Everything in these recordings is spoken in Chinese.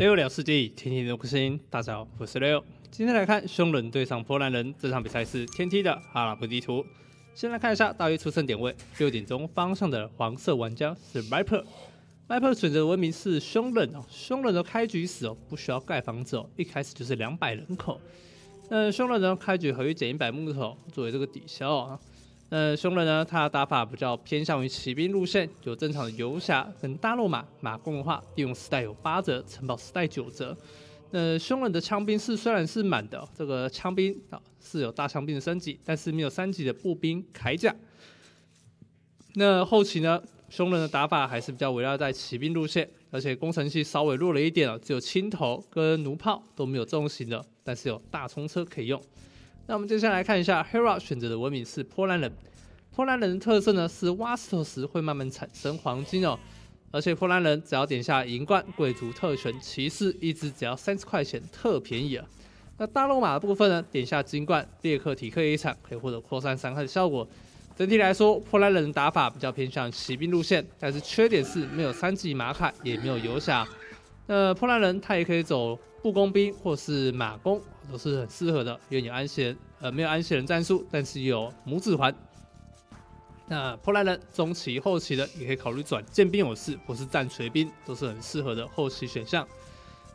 六聊世纪，天天都更新。大家好，我是六。今天来看匈人对上波兰人这场比赛是天梯的阿拉伯地图。先来看一下大约出生点位，六点钟方向的黄色玩家是 Viper。Viper 选择的文明是匈人哦，匈人的开局时哦不需要盖房子哦，一开始就是两百人口。那匈人呢开局可以减一百木头作为这个抵消啊。那匈人呢，他的打法比较偏向于骑兵路线，有正常的游侠跟大肉马。马弓的话，利用时代有八折，城堡时代九折。那匈人的枪兵是虽然是满的，这个枪兵啊是有大枪兵的升级，但是没有三级的步兵铠甲。那后期呢，匈人的打法还是比较围绕在骑兵路线，而且工程系稍微弱了一点哦，只有青头跟弩炮都没有重型的，但是有大冲车可以用。那我们接下来看一下 Hera 选择的文明是波兰人。波兰人的特色呢是挖石头时会慢慢产生黄金哦，而且波兰人只要点下银冠贵族特权骑士一只只要三十块钱，特便宜啊。那大肉马的部分呢，点下金冠列克体克一场可以获得扩散伤害的效果。整体来说，波兰人的打法比较偏向骑兵路线，但是缺点是没有三级马卡，也没有游侠。那波兰人他也可以走步工兵或是马弓。都是很适合的，因为有安息人，呃，没有安息人战术，但是有拇指环。那波兰人中期、后期的也可以考虑转剑兵勇士或是战锤兵，都是很适合的后期选项。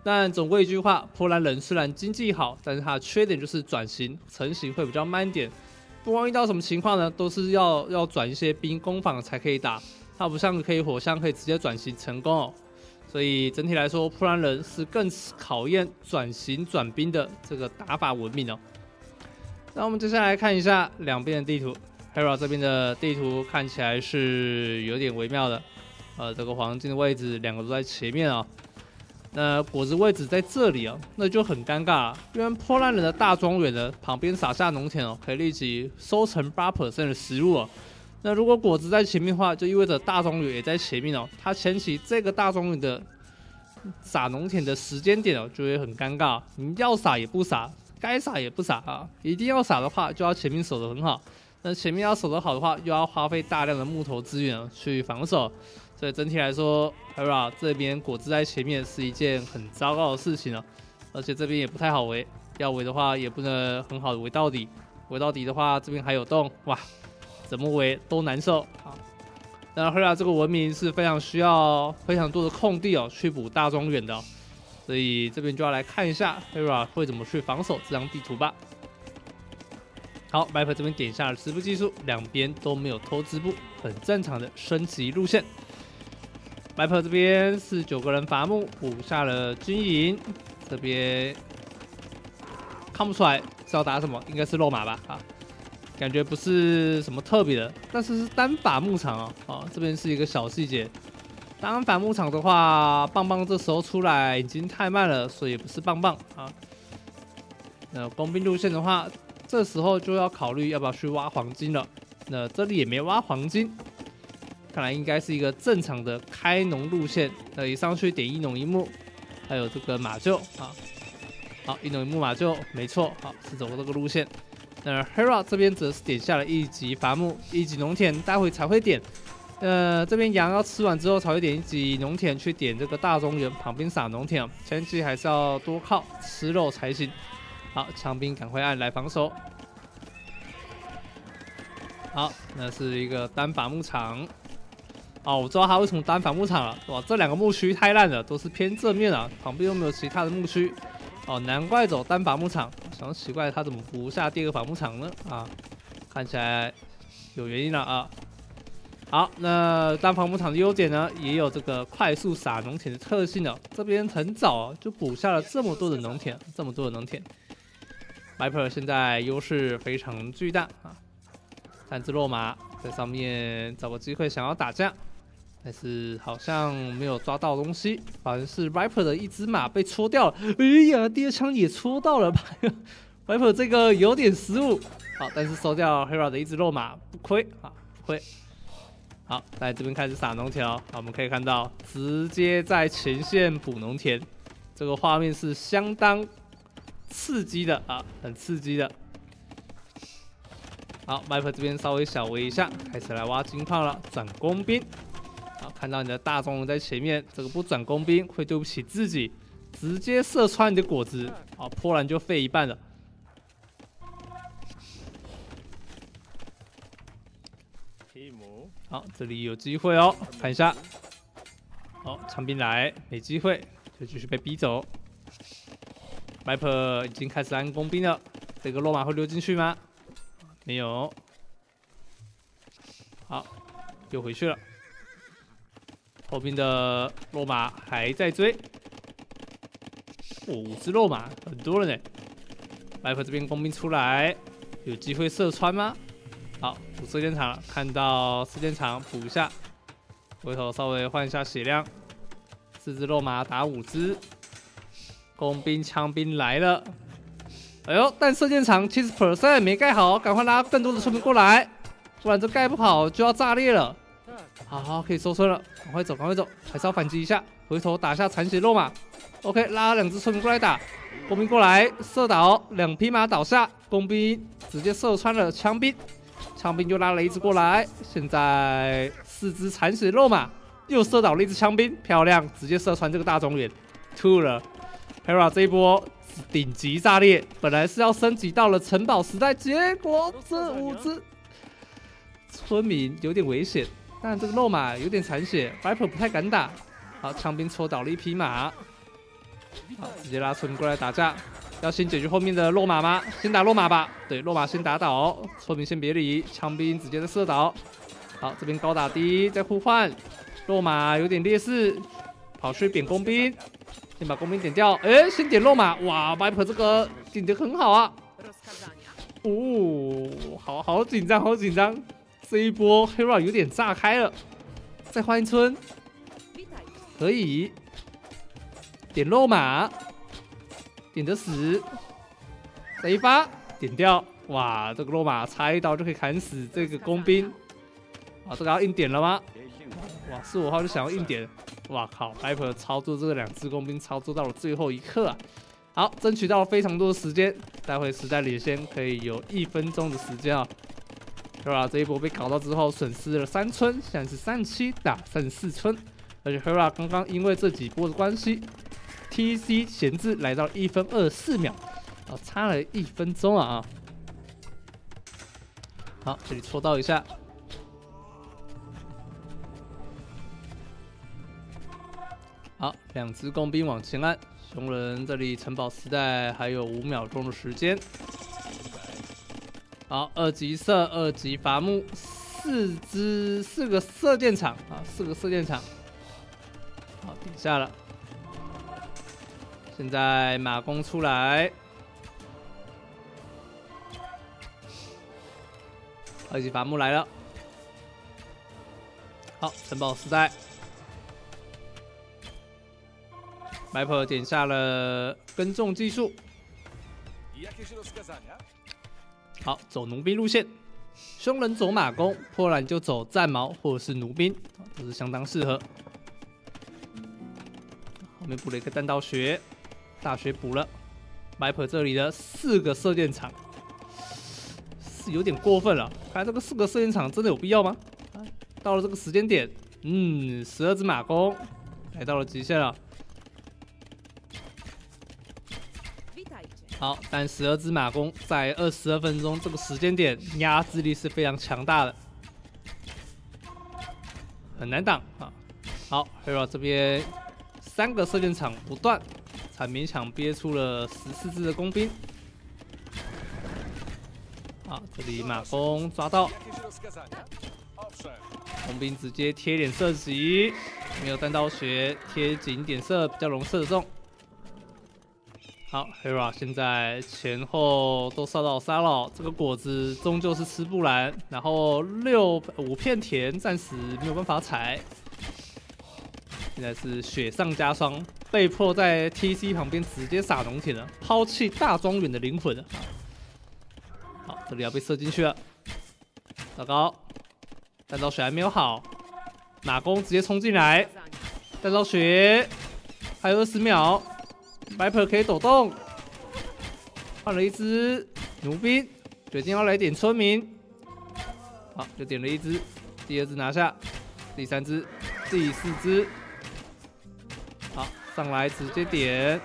但总归一句话，波兰人虽然经济好，但是它的缺点就是转型成型会比较慢一点。不管遇到什么情况呢，都是要要转一些兵攻防才可以打，它不像可以火枪可以直接转型成功哦。所以整体来说，波兰人是更考验转型转兵的这个打法文明哦。那我们接下来看一下两边的地图，Hera 这边的地图看起来是有点微妙的。呃，这个黄金的位置两个都在前面啊。那果子位置在这里啊，那就很尴尬了，因为破烂人的大庄园呢旁边撒下农田哦，可以立即收成八 percent 的食物哦。那如果果子在前面的话，就意味着大棕榈也在前面哦。它前期这个大棕榈的撒农田的时间点哦，就会很尴尬。你要撒也不撒，该撒也不撒啊。一定要撒的话，就要前面守得很好。那前面要守得好的话，又要花费大量的木头资源去防守。所以整体来说，Hera 这边果子在前面是一件很糟糕的事情了。而且这边也不太好围，要围的话也不能很好的围到底。围到底的话，这边还有洞，哇！怎么围都难受啊！那后来这个文明是非常需要非常多的空地哦，去补大庄园的，所以这边就要来看一下 Hera 会怎么去防守这张地图吧。好，白 r 这边点下了直布技术，两边都没有偷织布，很正常的升级路线。白 r 这边是九个人伐木，补下了军营，这边看不出来是要打什么，应该是肉马吧？啊。感觉不是什么特别的，但是是单法牧场哦，哦，这边是一个小细节。单法牧场的话，棒棒这时候出来已经太慢了，所以不是棒棒啊。那工兵路线的话，这时候就要考虑要不要去挖黄金了。那这里也没挖黄金，看来应该是一个正常的开农路线。那一上去点一农一木，还有这个马厩啊，好一农一木马厩，没错，好是走这个路线。那 Hera 这边则是点下了一级伐木、一级农田，待会才会点。呃，这边羊要吃完之后才会点一级农田去点这个大中原旁边撒农田。前期还是要多靠吃肉才行。好，枪兵赶快按来防守。好，那是一个单伐牧场。哦，我知道他为什么单伐牧场了。哇，这两个牧区太烂了，都是偏正面啊，旁边又没有其他的牧区。哦，难怪走单伐牧场。想奇怪，他怎么不下第二个伐木场呢？啊，看起来有原因了啊。好，那单伐木场的优点呢，也有这个快速撒农田的特性哦。这边很早就补下了这么多的农田，这么多的农田。Viper 现在优势非常巨大啊，三只落马在上面找个机会想要打架。但是好像没有抓到东西，反而是 Viper 的一只马被戳掉了。哎呀，第二枪也戳到了吧？Viper 这个有点失误。好，但是收掉 Hera 的一只肉马，不亏啊，不亏。好，来这边开始撒农田哦。我们可以看到，直接在前线补农田，这个画面是相当刺激的啊，很刺激的。好，Viper 这边稍微小围一下，开始来挖金矿了，转工兵。看到你的大中龙在前面，这个不转工兵会对不起自己，直接射穿你的果子，啊，波兰就废一半了。好，这里有机会哦，看一下。好，长兵来，没机会，就继续被逼走。Viper 已经开始安工兵了，这个罗马会溜进去吗？没有。好，又回去了。后边的落马还在追。五只落马，很多了呢。Viper 这边工兵出来，有机会射穿吗？好，补射箭场，看到射箭场补一下。回头稍微换一下血量，四只肉马打五只，工兵枪兵来了。哎呦，但射箭场七十 percent 没盖好，赶快拉更多的村民过来，不然这盖不好就要炸裂了。好好，可以收村了，赶快走，赶快走，还是要反击一下。回头打下残血肉马。OK，拉两只村民过来打，工兵过来射倒，两匹马倒下，工兵直接射穿了枪兵，枪兵又拉了一只过来，现在。四只残血肉马又射倒了一只枪兵，漂亮，直接射穿这个大中原，吐了。Hera 这一波顶级炸裂，本来是要升级到了城堡时代，结果这五只村民有点危险，但这个肉马有点残血，Viper 不太敢打。好，枪兵戳倒了一匹马，好，直接拉村民过来打架。要先解决后面的肉马吗？先打肉马吧。对，肉马先打倒，村民先别理，枪兵直接的射倒。好，这边高打低，在互换，落马有点劣势，跑去点工兵，先把工兵点掉。哎，先点落马，哇，Viper 这个顶的很好啊。哦，好好紧张，好紧张，这一波 Hero 有点炸开了。再换一村，可以点落马，点的死，再一发点掉，哇，这个落马插一刀就可以砍死这个工兵。啊，这个要硬点了吗？哇，是我的话就想要硬点。哇靠，Viper 操作这个两只工兵操作到了最后一刻啊！好，争取到了非常多的时间，待会时代领先可以有一分钟的时间啊。是吧？这一波被搞到之后，损失了三村，现在是三七打三四村，而且 Hera 刚刚因为这几波的关系，TC 闲置来到一分二十四秒，啊，差了一分钟啊！好，这里戳到一下。好，两只工兵往前按，熊人这里城堡时代还有五秒钟的时间。好，二级射，二级伐木，四只四个射箭场啊，四个射箭场。好，顶下了。现在马弓出来，二级伐木来了。好，城堡时代。Viper 点下了耕种技术，好走奴兵路线，凶人走马弓，破烂就走战矛或者是奴兵，都是相当适合。后面补了一个弹道学，大学补了。Viper 这里的四个射箭场是有点过分了，看这个四个射箭场真的有必要吗？到了这个时间点，嗯，十二只马弓来到了极限了。好，但十二只马弓在二十二分钟这个时间点压制力是非常强大的，很难挡啊。好，Hero 这边三个射箭场不断，才勉强憋出了十四只的工兵。好，这里马弓抓到，工兵直接贴脸射击，没有单刀血，贴紧点射比较容易射中。好，Hera 现在前后都烧到沙了，这个果子终究是吃不完。然后六五片田暂时没有办法采，现在是雪上加霜，被迫在 TC 旁边直接撒农田了，抛弃大庄园的灵魂了。好，这里要被射进去了，糟糕，弹道血还没有好，马弓直接冲进来，弹道血还有二十秒。Viper 可以抖动，换了一只弩兵，决定要来点村民。好，就点了一只，第二只拿下，第三只，第四只。好，上来直接点，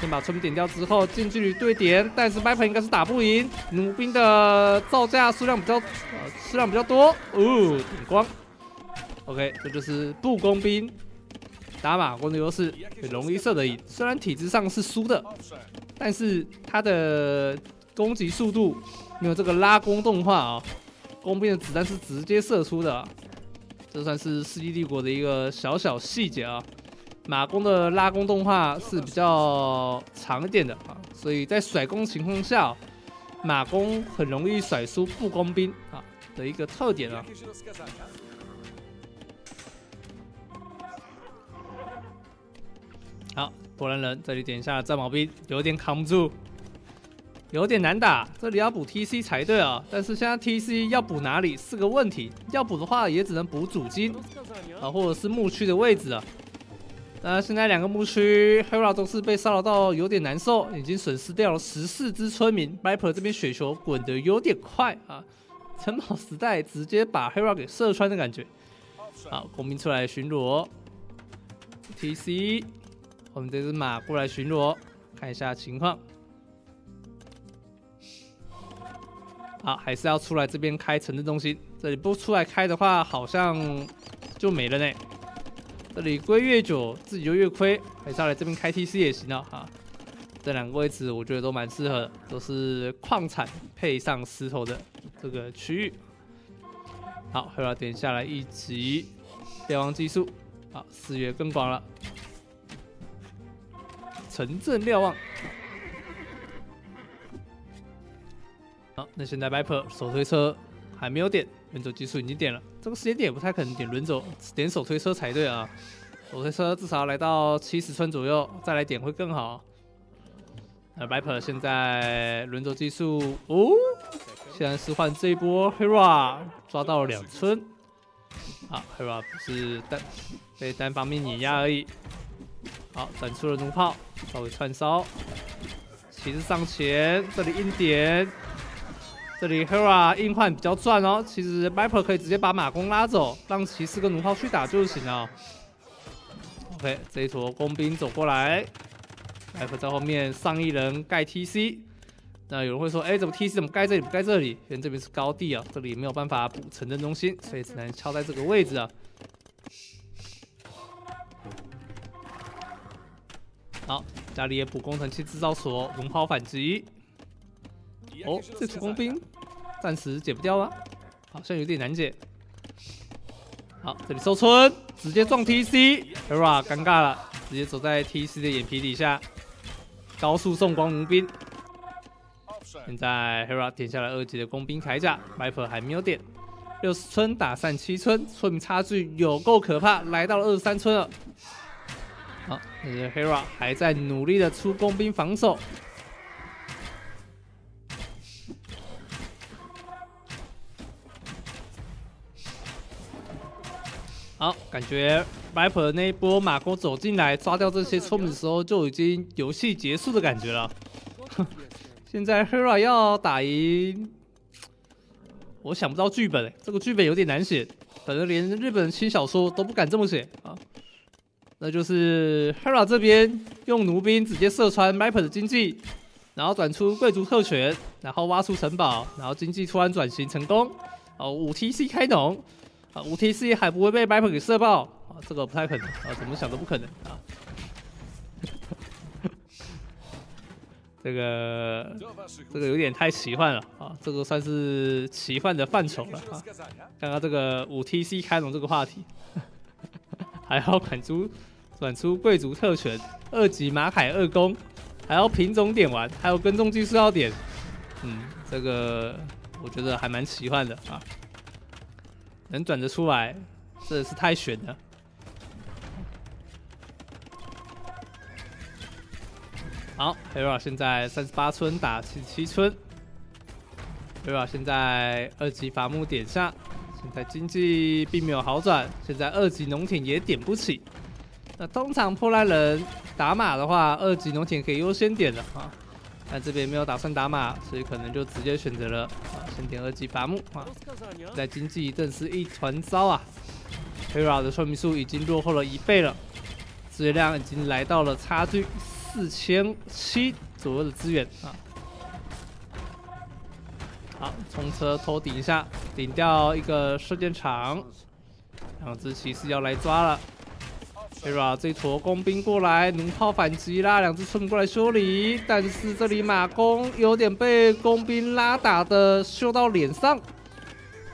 先把村民点掉之后，近距离对点，但是 Viper 应该是打不赢，弩兵的造价数量比较，呃，数量比较多，哦，点光，OK，这就是步工兵打马弓的优势，很容易射得赢，虽然体质上是输的，但是它的攻击速度没有这个拉弓动画啊，弓兵的子弹是直接射出的。这算是世纪帝国的一个小小细节啊，马弓的拉弓动画是比较长一点的啊，所以在甩弓情况下，马弓很容易甩出步弓兵啊的一个特点啊。波兰人这里点一下战矛兵，有点扛不住。有点难打，这里要补 TC 才对啊，但是现在 TC 要补哪里是个问题，要补的话也只能补主金啊，或者是牧区的位置啊。那现在两个牧区 Hera 都是被骚扰到有点难受，已经损失掉了十四只村民。Viper 这边雪球滚得有点快啊，城堡时代直接把 Hera 给射穿的感觉。好，公民出来巡逻，TC，我们这只马过来巡逻，看一下情况。好，还是要出来这边开城镇中心。这里不出来开的话，好像就没了呢。这里龟越久，自己就越亏。还是要来这边开 TC 也行啊哈。这两个位置我觉得都蛮适合，都是矿产配上石头的这个区域。好，还要点下来一级瞭望技术。好，视野更广了。城镇瞭望。好，那现在 Viper 手推车还没有点，轮走技术已经点了。这个时间点不太可能点轮走，点手推车才对啊。手推车至少来到七十村左右，再来点会更好。那 Viper 现在轮走技术哦，现在是换这一波 Hera 抓到了两村。好，Hera 不是单被单方面碾压而已。好，展出了弩炮，稍微串烧，骑士上前，这里硬点。这里 Hera 硬换比较赚哦，其实 Viper 可以直接把马弓拉走，让骑士跟弩炮去打就行了。OK，这一坨工兵走过来，Viper 在后面上一人盖 TC。那有人会说，哎，怎么 TC 怎么盖这里不盖这里？因为这边是高地啊，这里没有办法补城镇中心，所以只能敲在这个位置啊。好，家里也补工程器制造所，龙炮反击。哦，这土工兵暂时解不掉啊，好像有点难解。好，这里收村，直接撞 TC，Hera 尴尬了，直接走在 TC 的眼皮底下，高速送光弩兵。现在 Hera 点下了二级的工兵铠甲，Viper 还没有点。六十村打散七村，村民差距有够可怕，来到了二十三村了。好，这是 Hera 还在努力的出工兵防守。好，感觉 Viper 那一波马弓走进来抓掉这些村民的时候，就已经游戏结束的感觉了。现在 Hera 要打赢，我想不到剧本，这个剧本有点难写，可能连日本轻小说都不敢这么写。那就是 Hera 这边用弩兵直接射穿 m a p e r 的经济，然后转出贵族特权，然后挖出城堡，然后经济突然转型成功，哦，五 TC 开农。啊，五 T C 还不会被 m a p e r 给射爆啊？这个不太可能啊，怎么想都不可能啊！这个这个有点太奇幻了啊，这个算是奇幻的范畴了啊。刚刚这个五 T C 开龙这个话题，还要转出转出贵族特权，二级马凯二攻，还要品种点完，还有跟踪技术要点，嗯，这个我觉得还蛮奇幻的啊。能转得出来，真的是太悬了。好，Hera 现在三十八村打七十七村，Hera 现在二级伐木点下，现在经济并没有好转，现在二级农田也点不起。那通常破烂人打马的话，二级农田可以优先点的啊。但这边没有打算打马，所以可能就直接选择了啊，先点二级伐木啊。在经济正是一团糟啊，Hera 的村民数已经落后了一倍了，资源量已经来到了差距四千七左右的资源啊。好，冲车偷顶一下，顶掉一个射箭场，两只骑士要来抓了。Hera 这坨工兵过来，弩炮反击啦，两只村民过来修理，但是这里马弓有点被工兵拉打的秀到脸上。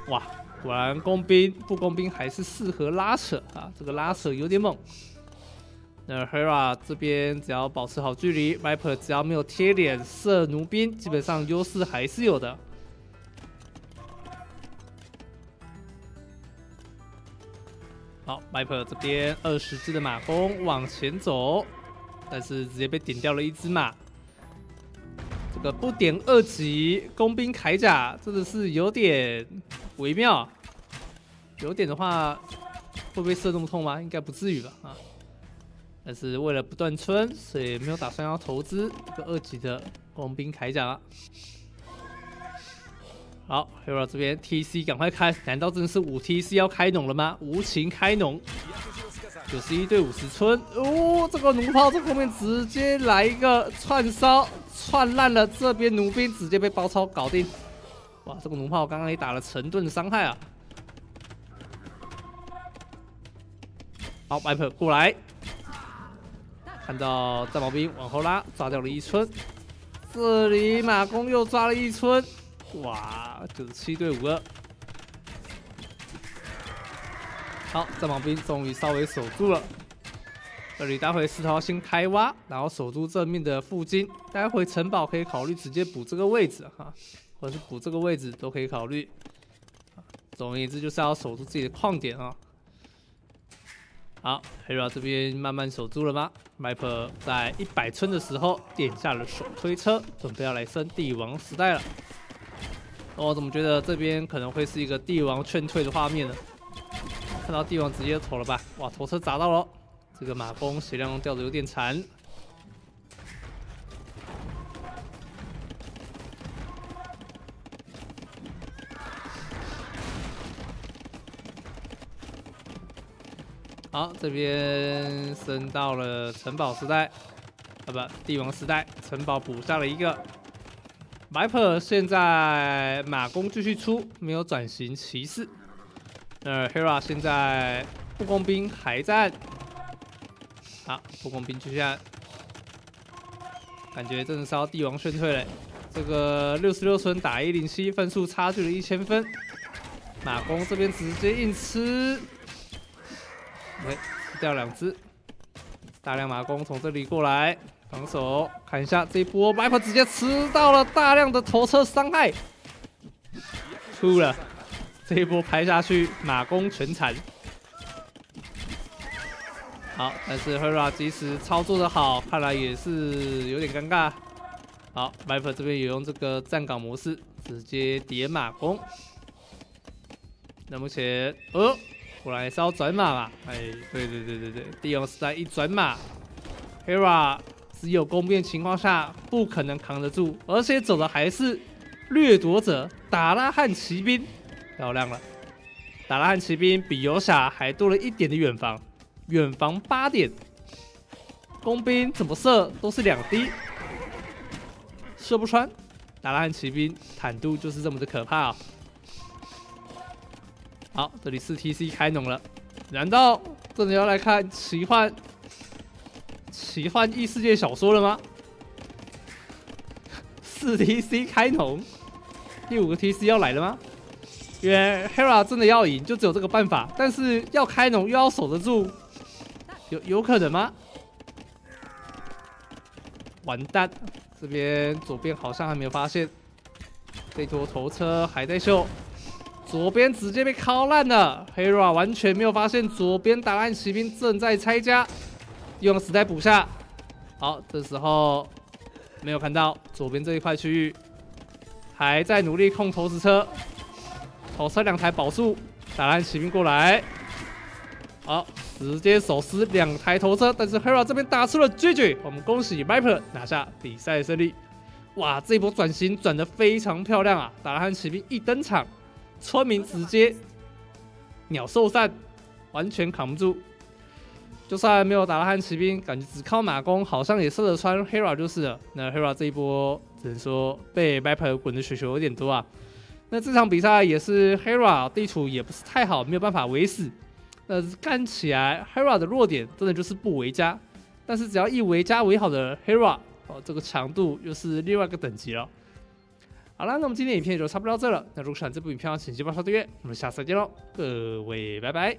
哇，果然工兵不工兵还是适合拉扯啊，这个拉扯有点猛。那 Hera 这边只要保持好距离，Viper 只要没有贴脸射弩兵，基本上优势还是有的。好，Viper 这边二十只的马弓往前走，但是直接被点掉了一只马。这个不点二级工兵铠甲真的是有点微妙。有点的话，会不会射那么痛吗？应该不至于吧啊！但是为了不断村，所以没有打算要投资这个二级的工兵铠甲了。好，Hero 这边 TC 赶快开，难道真的是五 TC 要开农了吗？无情开农，九十一对五十村，哦，这个弩炮在后面直接来一个串烧，串烂了这边弩兵，直接被包抄搞定。哇，这个弩炮刚刚也打了成吨伤害啊！好，Viper 过来，看到战矛兵往后拉，抓掉了一村，这里马弓又抓了一村。哇，九十七对五二，好，战矛兵终于稍微守住了。这里待会石头先开挖，然后守住正面的附近。待会城堡可以考虑直接补这个位置哈，或者是补这个位置都可以考虑。总而言之，就是要守住自己的矿点啊。好，Hero 这边慢慢守住了吗？Map 在一百村的时候点下了手推车，准备要来升帝王时代了。我怎么觉得这边可能会是一个帝王劝退的画面呢？看到帝王直接投了吧？哇，头车砸到了，这个马蜂血量掉的有点残。好，这边升到了城堡时代，啊不，帝王时代，城堡补上了一个。Viper 现在马弓继续出，没有转型骑士。那 Hera 现在步弓兵还在。好，步弓兵继续按，感觉真的是要帝王劝退嘞。这个六十六村打一零七，分数差距了一千分。马弓这边直接硬吃，哎，掉两只。大量马弓从这里过来。防守，看一下这一波，Viper 直接吃到了大量的头车伤害，出了，这一波拍下去，马弓全残。好，但是 Hera 即使操作的好，看来也是有点尴尬。好，Viper 这边也用这个站岗模式，直接叠马弓。那目前，呃，果然是要转马嘛？哎，对对对对对，帝王时代一转马，Hera。只有攻变情况下不可能扛得住，而且走的还是掠夺者达拉汉骑兵，漂亮了！达拉汉骑兵比游侠还多了一点的远防，远防八点，工兵怎么射都是两滴，射不穿。达拉汉骑兵坦度就是这么的可怕啊！好，这里四 TC 开农了，难道真的要来看奇幻？奇幻异世界小说了吗？四 TC 开农，第五个 TC 要来了吗？因为 Hera 真的要赢，就只有这个办法。但是要开农又要守得住，有有可能吗？完蛋！这边左边好像还没有发现，这坨头车还在秀，左边直接被敲烂了。Hera 完全没有发现左边打烂骑兵正在拆家。用时代补下，好，这时候没有看到左边这一块区域，还在努力控投石车，投车两台保住，打烂骑兵过来，好，直接手撕两台投车，但是 Hera 这边打出了 GG，我们恭喜 Viper 拿下比赛胜利，哇，这一波转型转的非常漂亮啊，打烂骑兵一登场，村民直接鸟兽散，完全扛不住。就算没有打到汉骑兵，感觉只靠马弓好像也射得穿 Hera 就是了。那 Hera 这一波只能说被 Viper 滚的血球有点多啊。那这场比赛也是 Hera 地图也不是太好，没有办法围死。那看起来 Hera 的弱点真的就是不围家，但是只要一围家围好的 Hera 哦，这个强度又是另外一个等级了。好了，那我们今天影片就差不多到这了。那如果喜欢这部影片，请记得刷订阅。我们下次再见喽，各位拜拜。